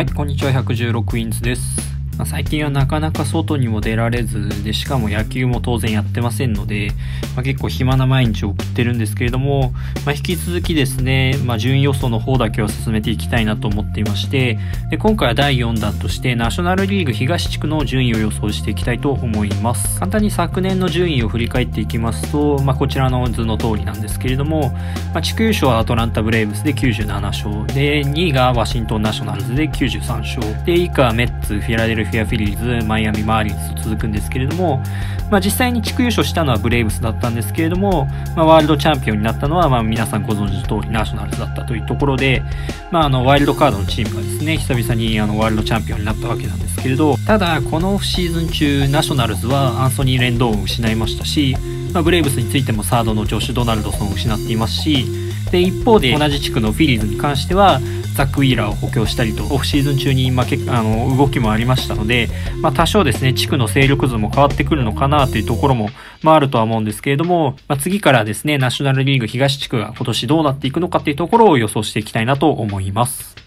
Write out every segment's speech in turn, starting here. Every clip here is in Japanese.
はい、こんにちは、116インズです。まあ、最近はなかなか外にも出られずでしかも野球も当然やってませんので、まあ、結構暇な毎日を送ってるんですけれども、まあ、引き続きですね、ま順位予想の方だけを進めていきたいなと思っていましてで今回は第4弾としてナショナルリーグ東地区の順位を予想していきたいと思います。簡単に昨年の順位を振り返っていきますと、まこちらの図の通りなんですけれども、ま地区優勝はアトランタブレーブスで97勝で2位がワシントンナショナルズで93勝。で以下メッツフィラデルフィア・フィリーズ、マイアミ・マーリンズと続くんですけれども、まあ、実際に地区優勝したのはブレイブスだったんですけれども、まあ、ワールドチャンピオンになったのは、まあ、皆さんご存知の通りナショナルズだったというところで、まあ、あのワイルドカードのチームがですね久々にあのワールドチャンピオンになったわけなんですけれどただこのシーズン中ナショナルズはアンソニー・レンドンを失いましたし、まあ、ブレイブスについてもサードのジョシュ・ドナルドソンを失っていますしで一方で同じ地区のフィリーズに関してはザック・ウィーラーを補強したりとオフシーズン中に、まあ、あの動きもありましたので、まあ、多少ですね地区の勢力図も変わってくるのかなというところも、まあ、あるとは思うんですけれども、まあ、次からですねナショナルリーグ東地区が今年どうなっていくのかというところを予想していきたいなと思います。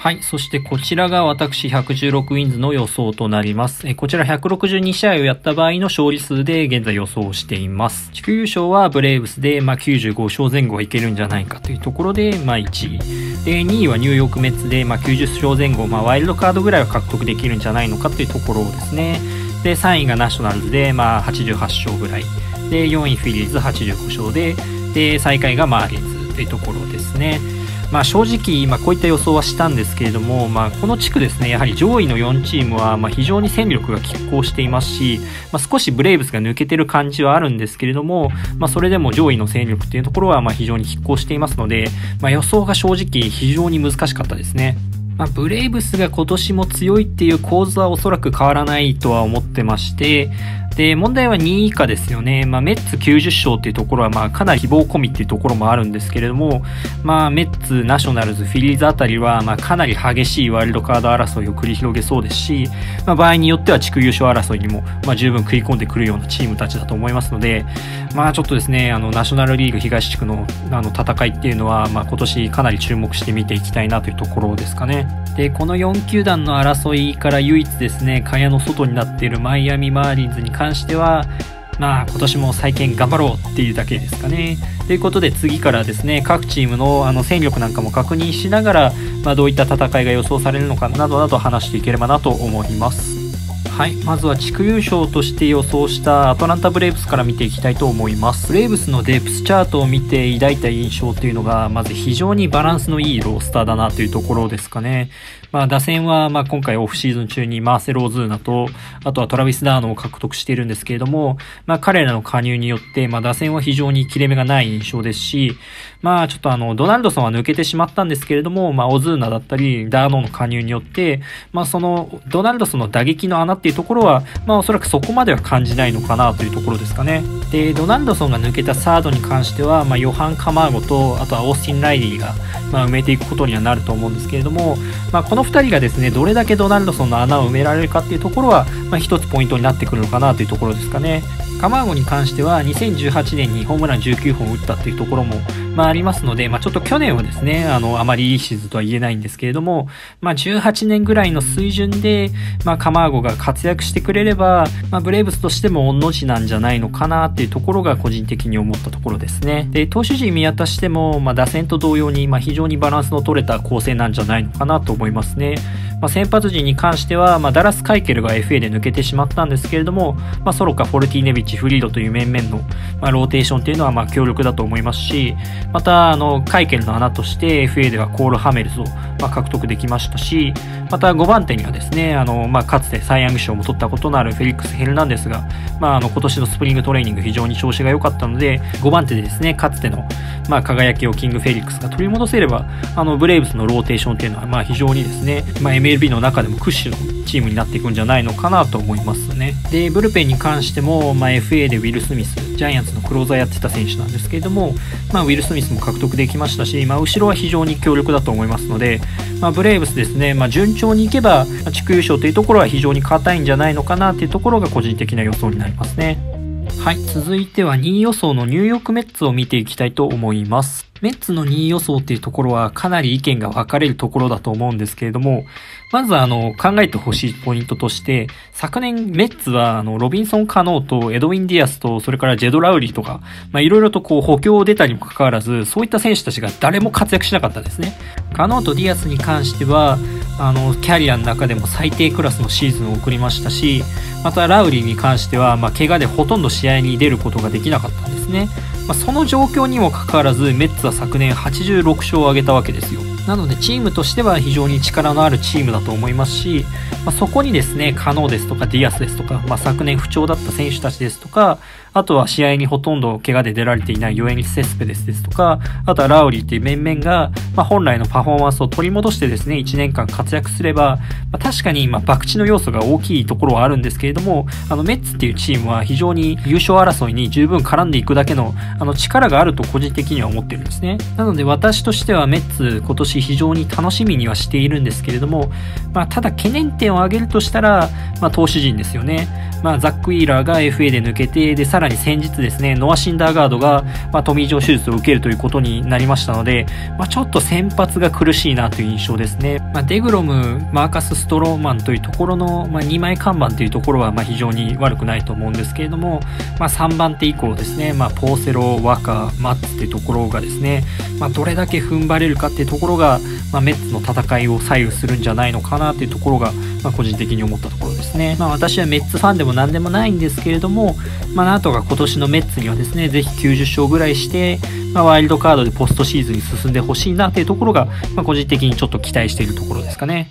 はい。そしてこちらが私116ウィンズの予想となります。えこちら162試合をやった場合の勝利数で現在予想しています。地区優勝はブレーブスで、まあ、95勝前後はいけるんじゃないかというところで、まあ、1位。で、2位はニューヨークメッツで、まあ、90勝前後、まあ、ワイルドカードぐらいは獲得できるんじゃないのかというところですね。で、3位がナショナルズで、まあ、88勝ぐらい。で、4位フィリーズ85勝で、で、最下位がマーリンズというところですね。まあ、正直、ま、こういった予想はしたんですけれども、まあ、この地区ですね、やはり上位の4チームは、ま、非常に戦力が拮抗していますし、まあ、少しブレイブスが抜けてる感じはあるんですけれども、まあ、それでも上位の戦力っていうところは、ま、非常に拮抗していますので、まあ、予想が正直非常に難しかったですね。まあ、ブレイブスが今年も強いっていう構図はおそらく変わらないとは思ってまして、で、問題は2位以下ですよね。まあ、メッツ90勝っていうところは、まあ、かなり希望込みっていうところもあるんですけれども、まあ、メッツ、ナショナルズ、フィリーズあたりは、まあ、かなり激しいワイルドカード争いを繰り広げそうですし、まあ、場合によっては地区優勝争いにも、まあ、十分食い込んでくるようなチームたちだと思いますので、まあ、ちょっとですね、あの、ナショナルリーグ東地区の、あの、戦いっていうのは、まあ、今年かなり注目して見ていきたいなというところですかね。で、この4球団の争いから唯一ですね、蚊帳の外になっているマイアミ・マーリンズに関関しては、まあ今年も再建頑張ろうっていうだけですかね。ということで次からですね、各チームのあの戦力なんかも確認しながら、まあ、どういった戦いが予想されるのかなどなど話していければなと思います。はい、まずは地区優勝として予想したアトランタブレーブスから見ていきたいと思います。ブレーブスのデープスチャートを見て抱いた印象というのが、まず非常にバランスのいいロースターだなというところですかね。まあ、打線は、まあ、今回オフシーズン中にマーセロ・ーズーナと、あとはトラビス・ダーノを獲得しているんですけれども、まあ、彼らの加入によって、まあ、打線は非常に切れ目がない印象ですし、まあ、ちょっとあの、ドナルドソンは抜けてしまったんですけれども、まあ、オズーナだったり、ダーノの加入によって、まあ、その、ドナルドソンの打撃の穴っていうところは、まあ、おそらくそこまでは感じないのかなというところですかね。で、ドナルドソンが抜けたサードに関しては、まあ、ヨハン・カマーゴと、あとはオースティン・ライリーが、まあ、埋めていくことにはなると思うんですけれども、まあ、この2人がですね、どれだけドナルドソンの穴を埋められるかっていうところは、まあ、一つポイントになってくるのかなというところですかね。カマーゴに関しては2018年にホームラン19本打ったっていうところも、まあ、ありますので、まあ、ちょっと去年はですね、あの、あまりいいシーズンとは言えないんですけれども、まあ、18年ぐらいの水準で、まあ、カマーゴが活躍してくれれば、まあ、ブレーブスとしても御の字なんじゃないのかなっていうところが個人的に思ったところですね。で、投手陣見渡しても、まあ、打線と同様に、まあ、非常にバランスの取れた構成なんじゃないのかなと思いますですね。まあ、先発陣に関しては、まあ、ダラス・カイケルが FA で抜けてしまったんですけれども、まあ、ソロかフォルティネビッチ、フリードという面々の、まあ、ローテーションっていうのはまあ強力だと思いますし、また、あの、カイケルの穴として FA ではコール・ハメルズをまあ獲得できましたし、また5番手にはですね、あの、まあ、かつてサイ・ヤング賞も取ったことのあるフェリックス・ヘルナンデスが、まあ、あの、今年のスプリングトレーニング非常に調子が良かったので、5番手でですね、かつての、まあ、輝きをキング・フェリックスが取り戻せれば、あの、ブレイブスのローテーションっていうのは、まあ、非常にですね、まあ、の中でも屈指のチームになっていくんじゃないのかなと思いますね。で、ブルペンに関しても、まあ、FA でウィル・スミス、ジャイアンツのクローザーやってた選手なんですけれども、まあ、ウィル・スミスも獲得できましたし、まあ、後ろは非常に強力だと思いますので、まあ、ブレーブスですね、まあ、順調にいけば、地区優勝というところは非常に堅いんじゃないのかなというところが個人的な予想になりますね。はい。続いては2位予想のニューヨークメッツを見ていきたいと思います。メッツの2位予想っていうところはかなり意見が分かれるところだと思うんですけれども、まずあの、考えてほしいポイントとして、昨年メッツはあの、ロビンソン・カノーとエドウィン・ディアスと、それからジェド・ラウリーとか、まいろいろとこう補強をしたにもかかわらず、そういった選手たちが誰も活躍しなかったんですね。カノーとディアスに関しては、あの、キャリアの中でも最低クラスのシーズンを送りましたし、またラウリーに関しては、ま怪我でほとんど試合に出ることができなかったんですね。ま、その状況にもかかわらずメッツは昨年86勝を挙げたわけですよなのでチームとしては非常に力のあるチームだと思いますし、まあ、そこにですねカノーですとかディアスですとか、まあ、昨年不調だった選手たちですとかあとは試合にほとんど怪我で出られていないヨエニス・セスペデスですとか、あとはラウリーっていう面々が、まあ、本来のパフォーマンスを取り戻してですね、1年間活躍すれば、まあ、確かに今、博打の要素が大きいところはあるんですけれども、あの、メッツっていうチームは非常に優勝争いに十分絡んでいくだけの、あの、力があると個人的には思ってるんですね。なので私としてはメッツ今年非常に楽しみにはしているんですけれども、まあ、ただ懸念点を挙げるとしたら、まあ、投手陣ですよね。まあ、ザック・ウィーラーが FA で抜けて、で、さらに先日ですね、ノア・シンダーガードが、まあ、トミー・ジョー手術を受けるということになりましたので、まあ、ちょっと先発が苦しいなという印象ですね。まあ、デグロム、マーカス・ストローマンというところの、まあ、2枚看板というところは、まあ、非常に悪くないと思うんですけれども、まあ、3番手以降ですね、まあ、ポーセロ、ワカ、マッツっていうところがですね、まあ、どれだけ踏ん張れるかっていうところが、がまあ、メッツの戦いを左右するんじゃないのかなっていうところが、まあ、個人的に思ったところですね。まあ、私はメッツファンでも何でもないんですけれども、まあ、なんとか今年のメッツにはですね、ぜひ90勝ぐらいして、まあ、ワイルドカードでポストシーズンに進んでほしいなっていうところが、まあ、個人的にちょっと期待しているところですかね。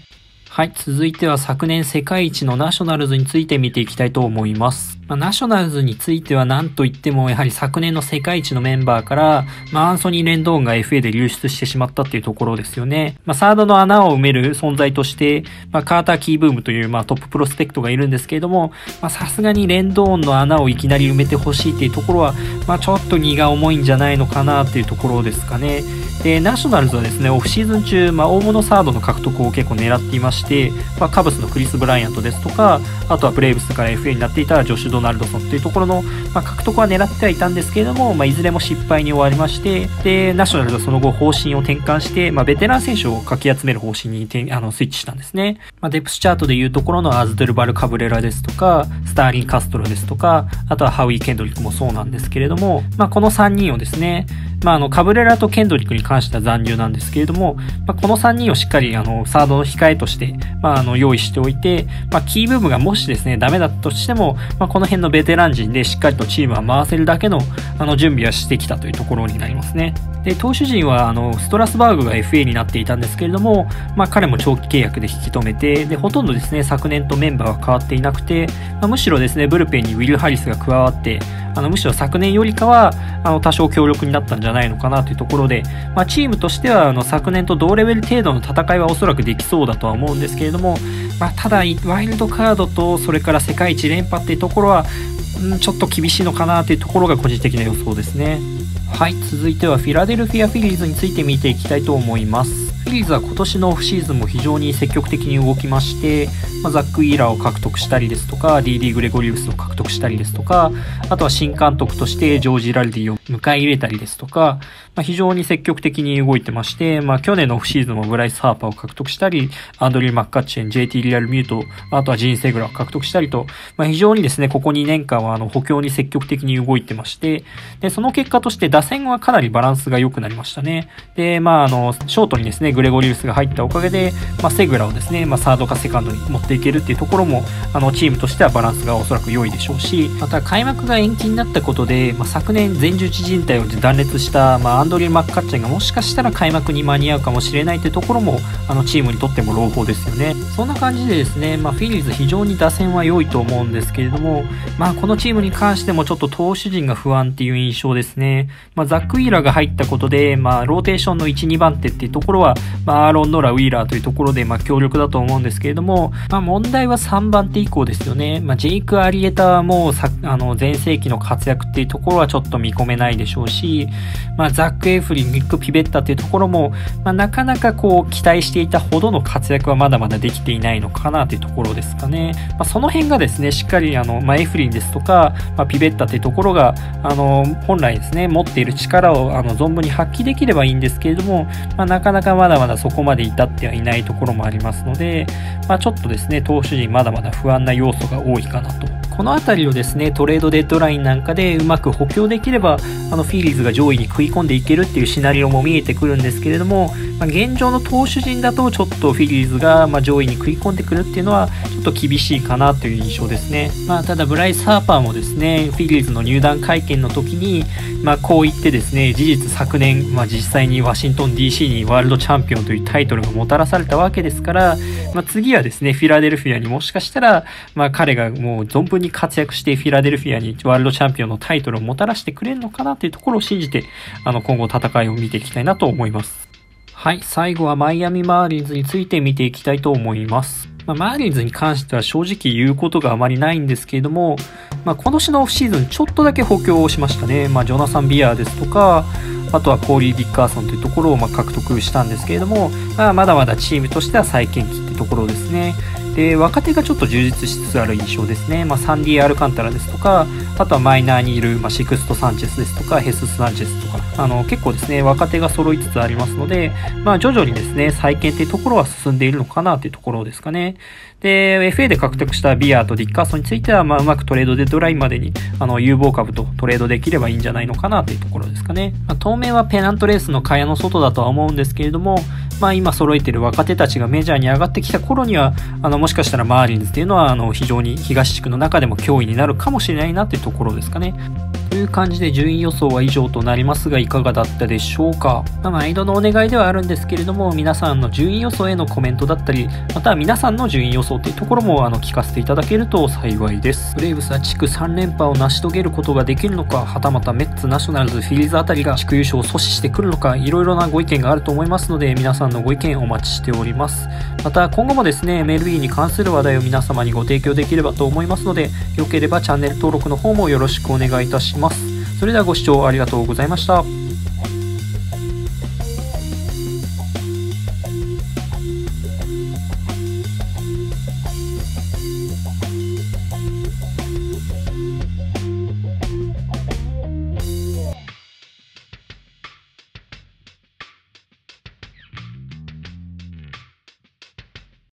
はい、続いては昨年世界一のナショナルズについて見ていきたいと思います。まあ、ナショナルズについては何と言ってもやはり昨年の世界一のメンバーから、まあ、アンソニー・レンドーンが FA で流出してしまったっていうところですよね。まあ、サードの穴を埋める存在として、まあ、カーター・キーブームという、まあ、トッププロスペクトがいるんですけれども、まあ、さすがにレンドーンの穴をいきなり埋めてほしいっていうところは、まあ、ちょっと荷が重いんじゃないのかなっていうところですかね。で、ナショナルズはですね、オフシーズン中、まあ、大物サードの獲得を結構狙っていまして、まあ、カブスのクリス・ブライアントですとか、あとはブレイブスから FA になっていたジョシュ・ドナルドソンというところの、まあ、獲得は狙ってはいたんですけれども、まあ、いずれも失敗に終わりまして、で、ナショナルがその後方針を転換して、まあ、ベテラン選手をかき集める方針にあのスイッチしたんですね。まあ、デプスチャートでいうところのアズドゥルバル・カブレラですとか、スターリン・カストロですとか、あとはハウィー・ケンドリックもそうなんですけれども、まあ、この3人をですね、まあ、あの、カブレラとケンドリックに関しては残留なんですけれども、まあ、この3人をしっかり、あの、サードの控えとして、まあ、あの、用意しておいて、まあ、キー部分がもしですね、ダメだったとしても、まあ、この辺のベテラン陣でしっかりとチームは回せるだけの、あの、準備はしてきたというところになりますね。で、投手陣は、あの、ストラスバーグが FA になっていたんですけれども、まあ、彼も長期契約で引き止めて、で、ほとんどですね、昨年とメンバーは変わっていなくて、まあ、むしろですね、ブルペンにウィル・ハリスが加わって、あのむしろ昨年よりかはあの多少強力になったんじゃないのかなというところで、まあ、チームとしてはあの昨年と同レベル程度の戦いはおそらくできそうだとは思うんですけれども、まあ、ただワイルドカードとそれから世界一連覇っていうところは、うん、ちょっと厳しいのかなというところが個人的な予想ですね。はい、続いてはフィラデルフィア・フィリーズについて見ていきたいと思います。フィリーズは今年のオフシーズンも非常に積極的に動きまして、まあ、ザック・イーラーを獲得したりですとか、DD・ グレゴリウスを獲得したりですとか、あとは新監督としてジョージ・ラルディを迎え入れたりですとか、まあ、非常に積極的に動いてまして、まあ、去年のオフシーズンもブライス・ハーパーを獲得したり、アンドリュー・マッカッチェン、JT・ リアル・ミュート、あとはジーン・セグラを獲得したりと、まあ、非常にですね、ここ2年間はあの補強に積極的に動いてまして、で、その結果として打線はかなりバランスが良くなりましたね。で、まあ、あの、ショートにですね、グレゴリウスが入ったおかげで、まあ、セグラをですね、まあ、サードかセカンドに持っていけるっていうところも、あの、チームとしてはバランスがおそらく良いでしょうし、また開幕が延期になったことで、まあ、昨年前十靭帯を断裂した、まあ、アンドリュー・マッカッチェンがもしかしたら開幕に間に合うかもしれないというところも、あの、チームにとっても朗報ですよね。そんな感じでですね、まあ、フィリーズ非常に打線は良いと思うんですけれども、まあ、このチームに関してもちょっと投手陣が不安っていう印象ですね。まあ、ザック・ウィーラーが入ったことで、まあ、ローテーションの1、2番手っていうところは、まあ、アーロン・ノラ、ウィーラーというところで、まあ、強力だと思うんですけれども、まあ、問題は3番手以降ですよね。まあ、ジェイク・アリエタもさ、あの、前世紀の活躍っていうところはちょっと見込めないないでしょうし、まあ、ザック・エフリン、ニック・ピベッタっていうところも、まあ、なかなかこう期待していたほどの活躍はまだまだできていないのかなというところですかね。まあ、その辺がですね、しっかりあの、まあ、エフリンですとか、まあ、ピベッタっていうところが、あの、本来ですね、持っている力をあの存分に発揮できればいいんですけれども、まあ、なかなかまだまだそこまで至ってはいないところもありますので、まあ、ちょっとですね、投手陣まだまだ不安な要素が多いかなと。この辺りをですね、トレードデッドラインなんかでうまく補強できれば、あのフィーリーズが上位に食い込んでいけるっていうシナリオも見えてくるんですけれども、まあ、現状の投手陣だとちょっとフィリーズがま上位に食い込んでくるっていうのはちょっと厳しいかなという印象ですね。まあ、ただブライス・ハーパーもですね、フィリーズの入団会見の時に、まあ、こう言ってですね、事実昨年、まあ、実際にワシントン DC にワールドチャンピオンというタイトルがもたらされたわけですから、まあ、次はですね、フィラデルフィアにもしかしたら、まあ、彼がもう存分に活躍してフィラデルフィアにワールドチャンピオンのタイトルをもたらしてくれるのかなというところを信じて、あの、今後戦いを見ていきたいなと思います。はい、最後はマイアミマーリンズについて見ていきたいと思います。まあ、マーリンズに関しては正直言うことがあまりないんですけれども、まあ、今年のオフシーズンちょっとだけ補強をしましたね。まあ、ジョナサン・ビヤーですとか、あとはコーリー・ディッカーソンというところをま獲得したんですけれども、まあ、まだまだチームとしては再建期ってところですね。で、若手がちょっと充実しつつある印象ですね。まあ、サンディ・アルカンタラですとか、あとはマイナーにいる、まあ、シクスト・サンチェスですとか、ヘス・サンチェスとか、あの、結構ですね、若手が揃いつつありますので、まあ、徐々にですね、再建っていうところは進んでいるのかなというところですかね。で、FA で獲得したビアーとディッカーソンについては、まあ、うまくトレードデッドラインまでに、あの、有望株とトレードできればいいんじゃないのかなというところですかね。まあ、当面はペナントレースの蚊帳の外だとは思うんですけれども、まあ、今揃えてる若手たちがメジャーに上がってきた頃には、あの、もしかしたらマーリンズっていうのは、あの、非常に東地区の中でも脅威になるかもしれないなっていうところですかね。という感じで順位予想は以上となりますがいかがだったでしょうか、まあ、毎度のお願いではあるんですけれども皆さんの順位予想へのコメントだったりまたは皆さんの順位予想っていうところもあの聞かせていただけると幸いです。ブレイブスは地区3連覇を成し遂げることができるのかはたまたメッツナショナルズフィリーズあたりが地区優勝を阻止してくるのかいろいろなご意見があると思いますので皆さんのご意見お待ちしております。また今後もですね MLB に関する話題を皆様にご提供できればと思いますのでよければチャンネル登録の方もよろしくお願いいたします。ますそれではご視聴ありがとうございました。